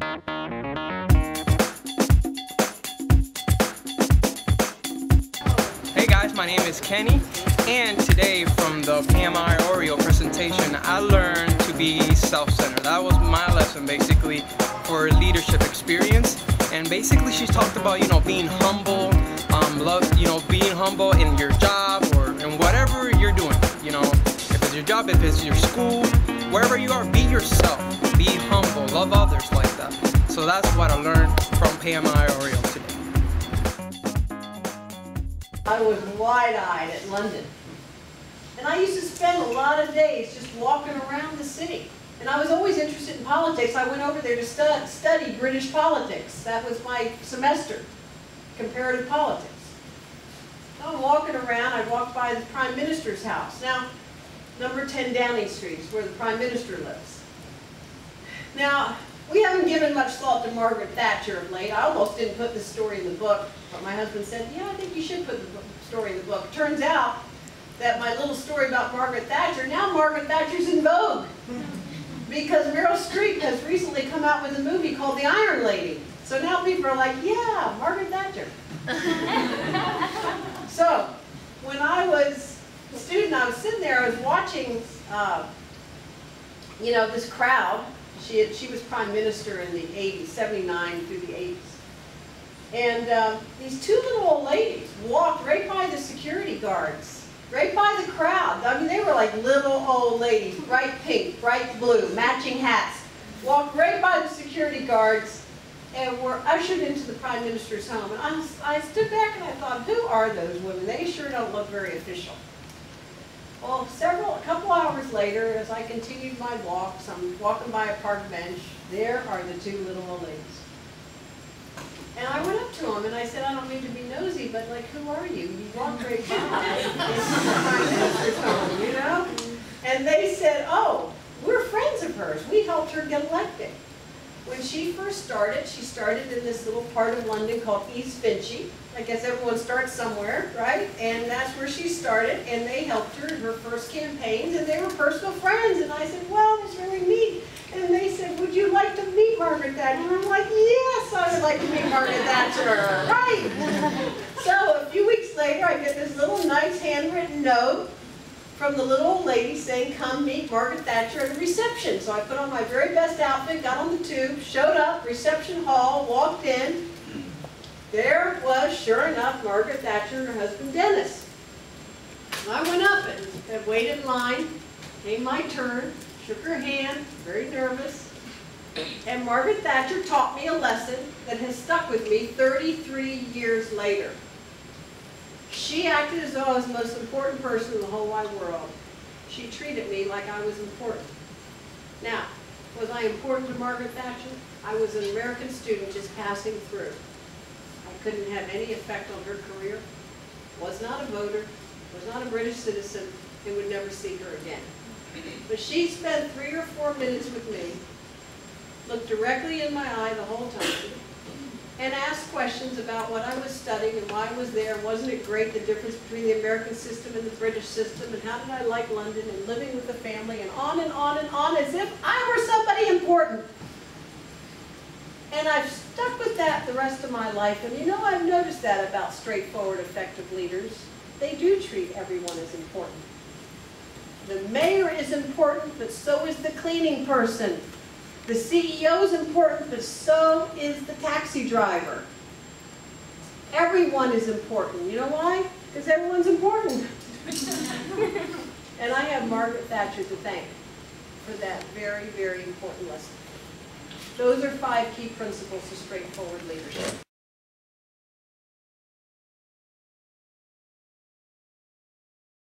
Hey guys, my name is Kenny, and today from the Pam Iorio presentation, I learned to be self-centered. That was my lesson basically for leadership experience. And basically she talked about, you know, being humble, um, love, you know, being humble in your job or in whatever you're doing, you know, if it's your job, if it's your school, wherever you are, be yourself, be humble, love others like that. So that's what I learned from Pam Iorio today. I was wide-eyed at London. And I used to spend a lot of days just walking around the city. And I was always interested in politics. I went over there to stu study British politics. That was my semester, comparative politics. I'm walking around, I walked by the Prime Minister's house. Now, number 10 Downing Street where the Prime Minister lives. Now, we haven't given much thought to Margaret Thatcher of late. I almost didn't put this story in the book, but my husband said, yeah, I think you should put the story in the book. Turns out that my little story about Margaret Thatcher, now Margaret Thatcher's in vogue. Because Meryl Streep has recently come out with a movie called The Iron Lady. So now people are like, yeah, Margaret Thatcher. so, when I was a student, I was sitting there, I was watching, uh, you know, this crowd she, had, she was prime minister in the 80s, 79 through the 80s. And uh, these two little old ladies walked right by the security guards, right by the crowd. I mean, they were like little old ladies, bright pink, bright blue, matching hats. Walked right by the security guards and were ushered into the prime minister's home. And I, I stood back and I thought, who are those women? They sure don't look very official. Well, several, a couple hours later, as I continued my walks, I'm walking by a park bench, there are the two little old ladies. And I went up to them and I said, I don't mean to be nosy, but like, who are you? You walked right by you know? And they said, oh, we're friends of hers. We helped her get elected. When she first started, she started in this little part of London called East Finchley. I guess everyone starts somewhere, right? And that's where she started, and they helped her in her first campaigns, and they were personal friends. And I said, well, that's really neat. And they said, would you like to meet Margaret Thatcher? And I'm like, yes, I would like to meet Margaret Thatcher, right? so a few weeks later, I get this little nice handwritten note from the little old lady saying, come meet Margaret Thatcher at a reception. So I put on my very best outfit, got on the tube, showed up, reception hall, walked in. There was, sure enough, Margaret Thatcher and her husband Dennis. I went up and, and waited in line, came my turn, shook her hand, very nervous. And Margaret Thatcher taught me a lesson that has stuck with me 33 years later. She acted as though I was the most important person in the whole wide world. She treated me like I was important. Now, was I important to Margaret Thatcher? I was an American student just passing through. I couldn't have any effect on her career. Was not a voter, was not a British citizen, and would never see her again. But she spent three or four minutes with me, looked directly in my eye the whole time, and asked questions about what I was studying and why I was there. Wasn't it great, the difference between the American system and the British system, and how did I like London, and living with the family, and on and on and on, as if I were somebody important. And I've stuck with that the rest of my life, and you know, I've noticed that about straightforward, effective leaders. They do treat everyone as important. The mayor is important, but so is the cleaning person. The CEO is important, but so is the taxi driver. Everyone is important. You know why? Because everyone's important. and I have Margaret Thatcher to thank for that very, very important lesson. Those are five key principles of straightforward leadership.